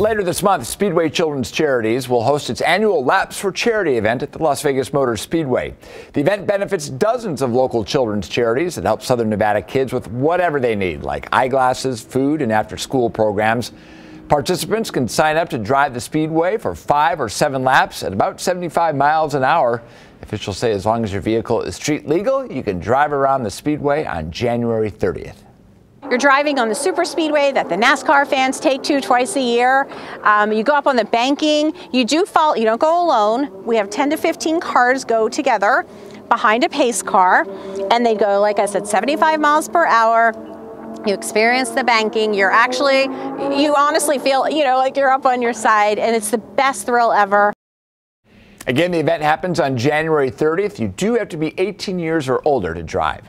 Later this month, Speedway Children's Charities will host its annual Laps for Charity event at the Las Vegas Motor Speedway. The event benefits dozens of local children's charities that help Southern Nevada kids with whatever they need, like eyeglasses, food, and after school programs. Participants can sign up to drive the Speedway for five or seven laps at about 75 miles an hour. Officials say as long as your vehicle is street legal, you can drive around the Speedway on January 30th. You're driving on the super speedway that the NASCAR fans take to twice a year. Um, you go up on the banking. You do fall. You don't go alone. We have 10 to 15 cars go together behind a pace car, and they go, like I said, 75 miles per hour. You experience the banking. You're actually, you honestly feel, you know, like you're up on your side, and it's the best thrill ever. Again, the event happens on January 30th. You do have to be 18 years or older to drive.